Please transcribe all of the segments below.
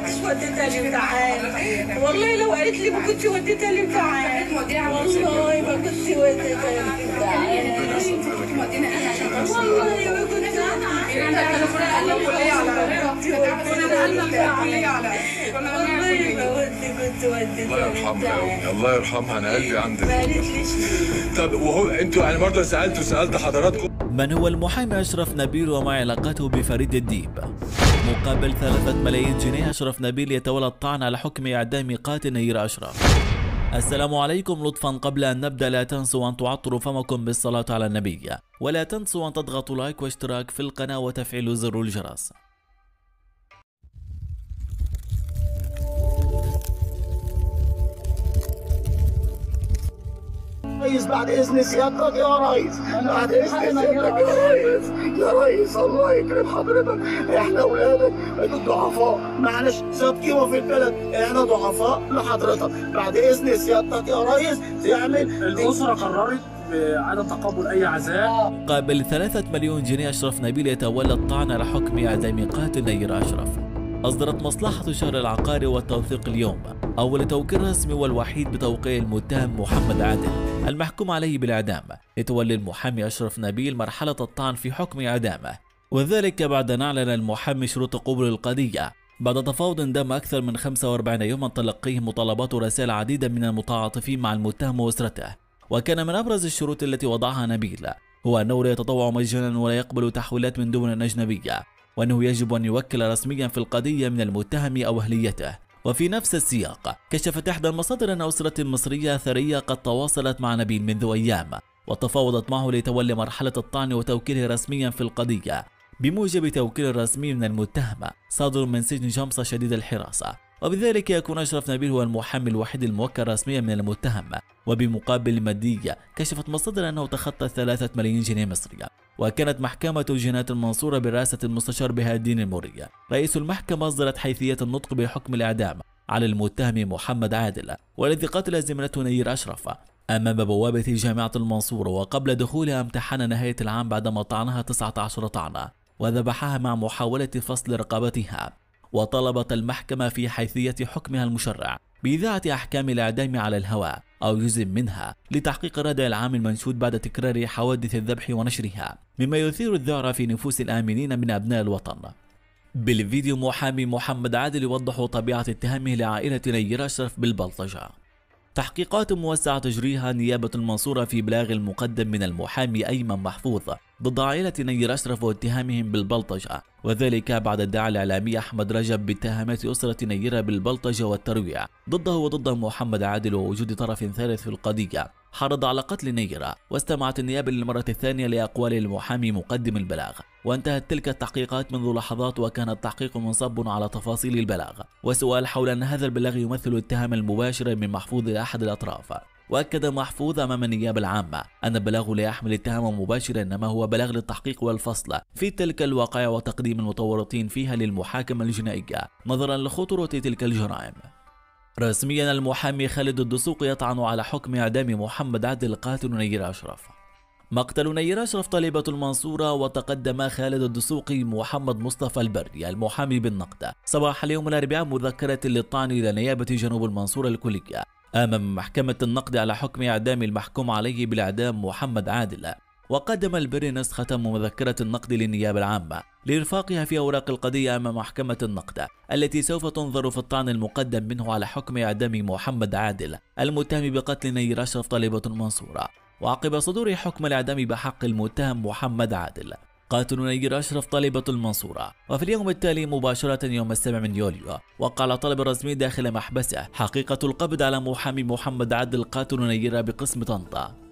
كنتش وديتها لامتحان والله لو قالت لي ما كنتش وديتها لامتحان والله ما كنت وديتها لامتحان والله ما كنت والله ما ودي كنت الله يرحمها الله يرحمها أنا قلبي عندك ما قالتليش طب وهو أنتوا يعني برضه سألت حضراتكم؟ من هو المحامي أشرف نبيل وما علاقته بفريد الديب؟ مقابل ثلاثة ملايين جنيه أشرف نبيل يتولى الطعن على حكم إعدام قاتل نيرة أشرف. السلام عليكم لطفا قبل أن نبدأ لا تنسوا أن تعطروا فمكم بالصلاة على النبي. ولا تنسوا أن تضغطوا like واشتراك في القناة وتفعيل زر الجرس. ريس بعد إذن سيادتك يا ريس بعد إذن سيادتك يا ريس يا ريس الله يكرم حضرتك. إحنا اولادك ضعفاء معلش صادقين في البلد. إحنا ضعفاء لحضرتك. بعد إذن سيادتك يا ريس تعمل الأسرة قررت بعدم تقبل أي عزاء. مقابل ثلاثة مليون جنيه أشرف نبيل يتولى الطعن على حكم إعدام قاتل نير أشرف. أصدرت مصلحة شهر العقاري والتوثيق اليوم. أول توقير رسمي والوحيد بتوقيع المتهم محمد عادل. المحكوم عليه بالإعدام. يتولي المحامي أشرف نبيل مرحلة الطعن في حكم إعدامه. وذلك بعد أن أعلن المحامي شروط قبول القضية. بعد تفاوض دام أكثر من 45 يوما تلقيه مطالبات ورسائل عديدة من المتعاطفين مع المتهم وأسرته. وكان من أبرز الشروط التي وضعها نبيل. هو أنه لا يتطوع مجانا ولا يقبل تحويلات من دون أجنبية وأنه يجب أن يوكل رسميا في القضية من المتهم أو أهليته. وفي نفس السياق كشفت إحدى المصادر أن أسرة مصرية ثرية قد تواصلت مع نبيل منذ أيام وتفاوضت معه لتولي مرحلة الطعن وتوكيله رسميا في القضية بموجب توكيل رسمي من المتهم صادر من سجن جمصة شديد الحراسة. وبذلك يكون أشرف نبيل هو المحامي الوحيد الموكل رسميا من المتهم وبمقابل مادية كشفت مصادر أنه تخطى ثلاثة ملايين جنيه مصرية. وكانت محكمة جنات المنصورة برئاسة المستشار بهاء الدين الموري رئيس المحكمة أصدرت حيثية النطق بحكم الإعدام على المتهم محمد عادل والذي قتل زميلته نير أشرف. أمام بوابة جامعة المنصورة وقبل دخولها امتحان نهاية العام بعدما طعنها 19 طعنة وذبحها مع محاولة فصل رقبتها. وطلبت المحكمة في حيثية حكمها المشرع بإذاعة أحكام الإعدام على الهواء. أو جزء منها لتحقيق الردع العام المنشود بعد تكرار حوادث الذبح ونشرها مما يثير الذعر في نفوس الآمنين من أبناء الوطن. بالفيديو محامي محمد عادل يوضح طبيعة اتهامه لعائلة نير أشرف بالبلطجة. تحقيقات موسعة تجريها نيابة المنصورة في بلاغ المقدم من المحامي أيمن محفوظ ضد عائلة نير أشرف واتهامهم بالبلطجة وذلك بعد ادعاء الإعلامي أحمد رجب باتهامات أسرة نيرة بالبلطجة والترويع ضده وضد محمد عادل ووجود طرف ثالث في القضية. حرض على قتل نيرة واستمعت النيابة للمرة الثانية لأقوال المحامي مقدم البلاغ. وانتهت تلك التحقيقات منذ لحظات وكان التحقيق منصب على تفاصيل البلاغ. وسؤال حول أن هذا البلاغ يمثل اتهام المباشر من محفوظ لأحد الأطراف. وأكد محفوظ أمام النيابة العامة أن البلاغ لا يحمل اتهاما مباشرا إنما هو بلاغ للتحقيق والفصل في تلك الواقعة وتقديم المتورطين فيها للمحاكمة الجنائية. نظرا لخطورة تلك الجرائم. رسميا المحامي خالد الدسوق يطعن على حكم إعدام محمد عادل قاتل نير أشرف. مقتل نير أشرف طالبة المنصورة وتقدم خالد الدسوقي محمد مصطفى البري المحامي بالنقد. صباح اليوم الأربعاء مذكرة للطعن إلى نيابة جنوب المنصورة الكلية. أمام محكمة النقض على حكم إعدام المحكوم عليه بالإعدام محمد عادل. وقدم البري نسخة مذكرة النقض للنيابة العامة. لإرفاقها في أوراق القضية أمام محكمة النقض التي سوف تنظر في الطعن المقدم منه على حكم إعدام محمد عادل المتهم بقتل نيرة أشرف طالبة المنصورة وعقب صدور حكم الإعدام بحق المتهم محمد عادل قاتل نيرة أشرف طالبة المنصورة وفي اليوم التالي مباشرة يوم السابع من يوليو وقع على طلب الرسمي داخل محبسه حقيقة القبض على محامي محمد عادل قاتل نيرة بقسم طنطا.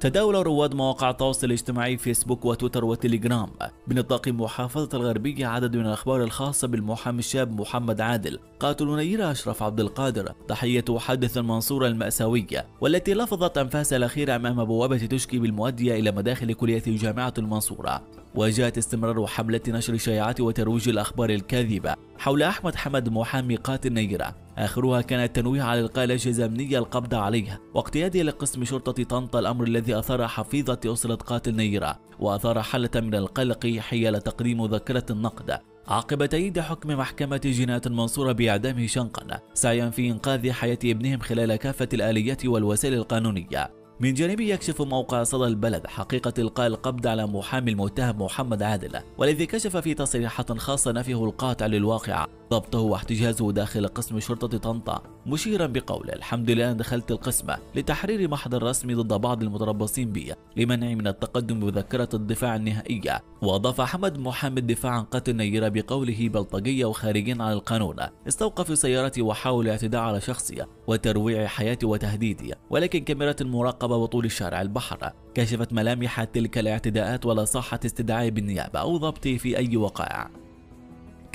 تداول رواد مواقع التواصل الاجتماعي فيسبوك وتويتر وتليجرام بنطاق محافظة الغربية عدد من الأخبار الخاصة بالمحامي الشاب محمد عادل قاتل نير أشرف عبد القادر ضحية حادث المنصورة المأساوية والتي لفظت أنفاسها الأخيرة أمام بوابة تشكي بالمؤدية إلى مداخل كلية جامعة المنصورة. وجاءت استمرار حملة نشر الشائعات وترويج الأخبار الكاذبة حول أحمد حمد محامي قاتل نيرة آخرها كان التنويه على إلقاء الأجهزة الأمنية القبض عليها. واقتياده لقسم شرطة طنطا الأمر الذي أثار حفيظة أسرة قاتل نيرة وأثار حالة من القلق حيال تقديم مذكرة النقد. عقب تأييد حكم محكمة جناية المنصورة بإعدام شنقا سعيا في إنقاذ حياة ابنهم خلال كافة الآليات والوسائل القانونية. من جانبه يكشف موقع صدى البلد حقيقة إلقاء القبض على محامي المتهم محمد عادل والذي كشف في تصريحات خاصة نفيه القاطع للواقعة ضبطه واحتجازه داخل قسم شرطة طنطا مشيرا بقوله الحمد لله دخلت القسم لتحرير محضر رسمي ضد بعض المتربصين بي لمنعي من التقدم بمذكرة الدفاع النهائية وأضاف حمد محمد دفاع عن قتل نيرة بقوله بلطجية وخارجين على القانون استوقف سيارتي وحاول الاعتداء على شخصي وترويع حياتي وتهديدي ولكن كاميرات المراقبة وطول الشارع البحر كشفت ملامح تلك الاعتداءات ولا صحة استدعائي بالنيابة أو ضبطي في أي وقائع.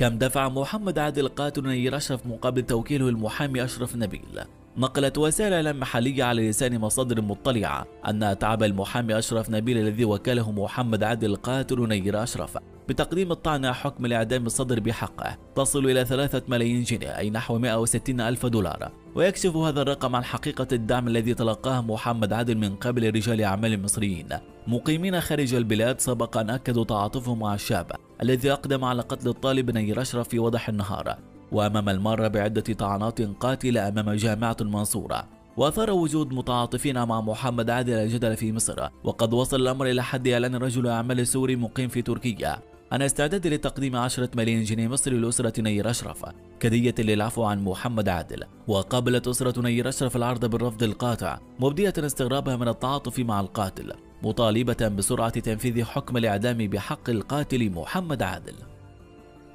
كم دفع محمد عادل قاتل نير أشرف مقابل توكيله المحامي أشرف نبيل. نقلت وسائل اعلام محليه على لسان مصادر مطلعة أن اتعب المحامي أشرف نبيل الذي وكله محمد عادل قاتل نير أشرف بتقديم الطعن حكم الإعدام الصادر بحقه تصل إلى ثلاثة ملايين جنيه أي نحو 160 ألف دولار. ويكشف هذا الرقم عن حقيقة الدعم الذي تلقاه محمد عادل من قبل رجال أعمال مصريين مقيمين خارج البلاد سبق أن أكدوا تعاطفهم مع الشاب الذي أقدم على قتل الطالبة نيرة أشرف في وضح النهار. وأمام المارة بعدة طعنات قاتلة أمام جامعة المنصورة وأثار وجود متعاطفين مع محمد عادل الجدل في مصر. وقد وصل الأمر إلى حد إعلان رجل أعمال سوري مقيم في تركيا. عن استعداد لتقديم 10 ملايين جنيه مصري لأسرة نير أشرف. كدية للعفو عن محمد عادل. وقابلت أسرة نير أشرف العرض بالرفض القاطع مبدية استغرابها من التعاطف مع القاتل. مطالبة بسرعة تنفيذ حكم الإعدام بحق القاتل محمد عادل.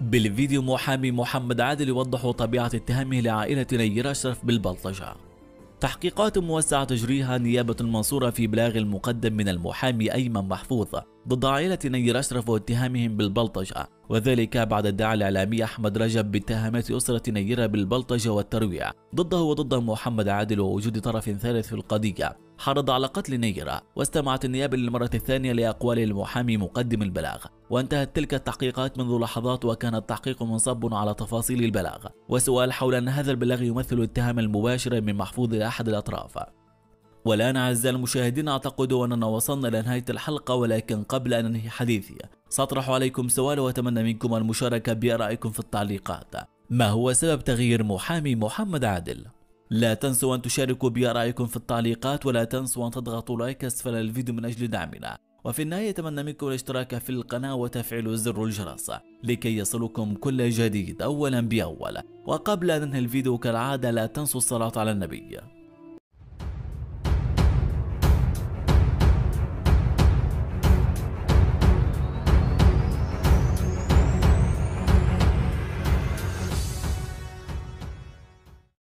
بالفيديو محامي محمد عادل يوضح طبيعة اتهامه لعائلة نير أشرف بالبلطجة. تحقيقات موسعة تجريها نيابة المنصورة في بلاغ المقدم من المحامي أيمن محفوظ. ضد عائلة نير أشرف واتهامهم بالبلطجة وذلك بعد الداعي الإعلامي أحمد رجب باتهامات أسرة نيرة بالبلطجة والترويع ضده وضد محمد عادل ووجود طرف ثالث في القضية. حرض على قتل نيرة واستمعت النيابة للمرة الثانية لأقوال المحامي مقدم البلاغ. وانتهت تلك التحقيقات منذ لحظات وكان التحقيق منصب على تفاصيل البلاغ. وسؤال حول أن هذا البلاغ يمثل اتهاما مباشرا من محفوظ لأحد الأطراف. والآن أعزائي المشاهدين أعتقد أننا وصلنا إلى نهاية الحلقة ولكن قبل أن أنهي حديثي سأطرح عليكم سؤال وأتمنى منكم المشاركة بآرائكم في التعليقات. ما هو سبب تغيير محامي محمد عادل؟ لا تنسوا أن تشاركوا بآرائكم في التعليقات ولا تنسوا أن تضغطوا لايك أسفل الفيديو من أجل دعمنا. وفي النهاية أتمنى منكم الاشتراك في القناة وتفعيل زر الجرس لكي يصلكم كل جديد أولا بأول. وقبل أن ننهي الفيديو كالعادة لا تنسوا الصلاة على النبي.